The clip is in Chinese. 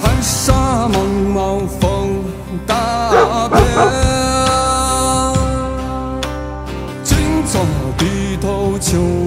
寒沙茫茫风大变。今朝低头求。